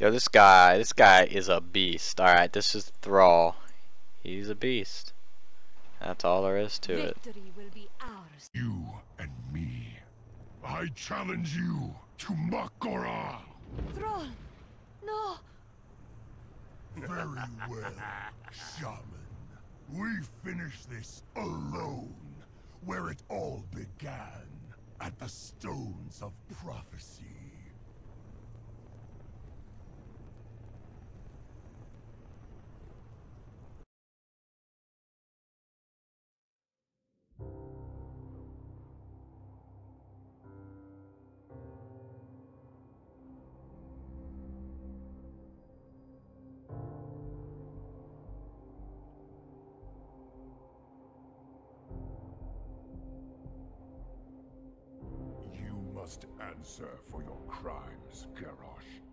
Yo, this guy, this guy is a beast. Alright, this is Thrall. He's a beast. That's all there is to it. Victory will be ours. You and me. I challenge you to Mak'gora! Thrall! No! Very well, Shaman. We finish this alone, where it all began, at the Stones of Prophecy. Must answer for your crimes, Garrosh.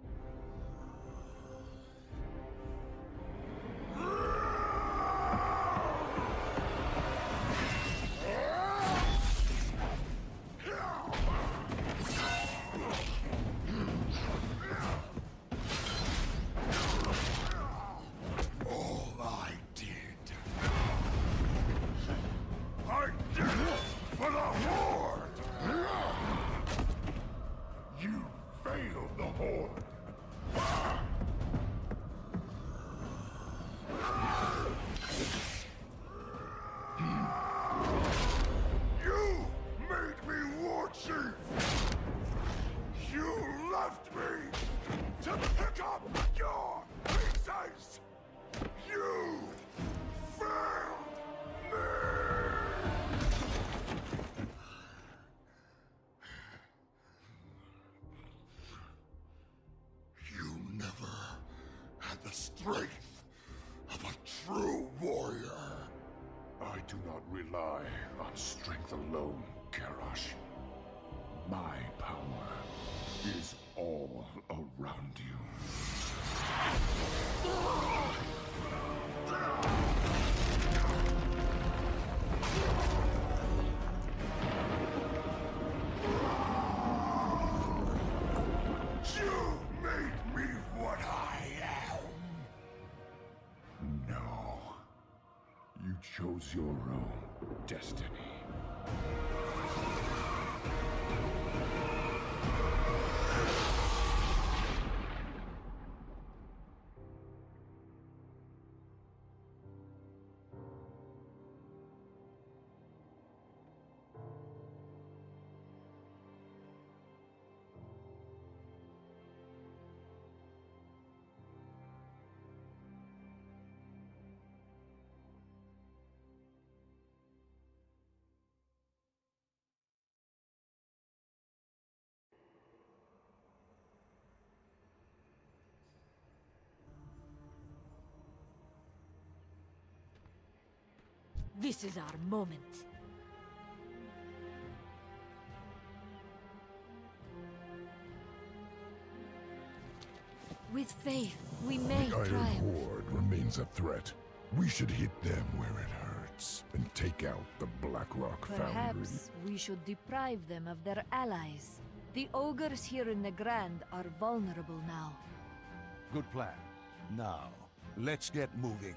Strength of a true warrior. I do not rely on strength alone, Garrosh. You chose your own destiny. This is our moment. With faith, we may The Iron triumph. Horde remains a threat. We should hit them where it hurts and take out the Blackrock Foundry. Perhaps we should deprive them of their allies. The ogres here in Nagrand are vulnerable now. Good plan. Now, let's get moving.